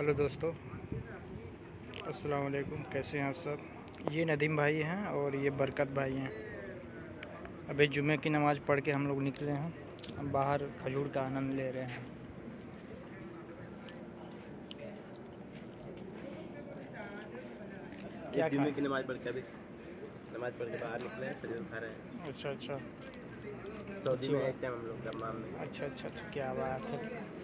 Hello दोस्तों अस्सलाम वालेकुम कैसे हैं आप सब? ये नदीम भाई हैं और ये बरकत भाई हैं। अभी जुमे की नमाज़ पढ़ के हम लोग निकले हैं हम बाहर खजूर का आनंद ले रहे हैं। क्या खाएँ? की नमाज़ पढ़ के अभी नमाज़ पढ़ के बाहर निकले हैं खजूर खा रहे हैं। अच्छा अच्छा। सऊदी में एक टाइम हम लोग में। अच्छा अच्छा अच्छा क्या बात है।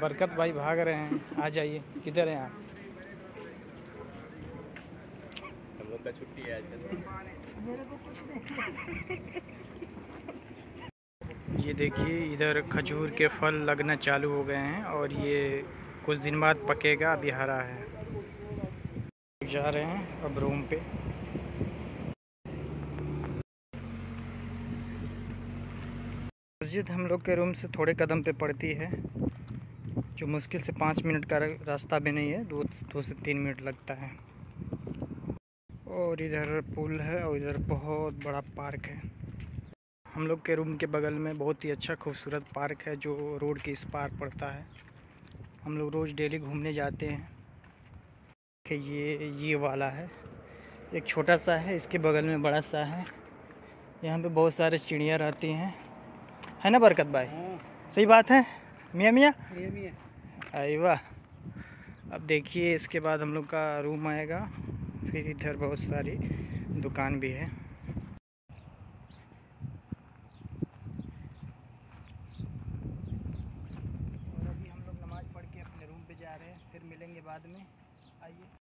बरकत भाई भाग रहे हैं। आ जाइए किधर हैं आप? हम लोग का छुट्टी है ये देखिए इधर खजूर के फल लगना चालू हो गए हैं और ये कुछ दिन बाद पकेगा अभी हरा है। जा रहे हैं अब रूम पे। मस्जिद हम लोग के रूम से थोड़े कदम पे पड़ती है। जो मुश्किल से पाँच मिनट का रास्ता भी नहीं है दो दो से तीन मिनट लगता है। और इधर पुल है और इधर बहुत बड़ा पार्क है। हम लोग के रूम के बगल में बहुत ही अच्छा खूबसूरत पार्क है जो रोड के इस पार पड़ता है। हम लोग रोज़ डेली घूमने जाते हैं। कि ये ये वाला है। एक छोटा सा है इसके बगल में बड़ा सा है। यहाँ पे बहुत सारे चिड़िया रहती हैं। है ना बरकत भाई? सही बात है? मियाँ मियाँ? अरे वाह अब देखिए, इसके बाद हम लोग का रूम आएगा। फिर इधर बहुत सारी दुकान भी है। और अभी हम लोग नमाज़ पढ़ के अपने रूम पे जा रहे हैं। फिर मिलेंगे बाद में। आइए।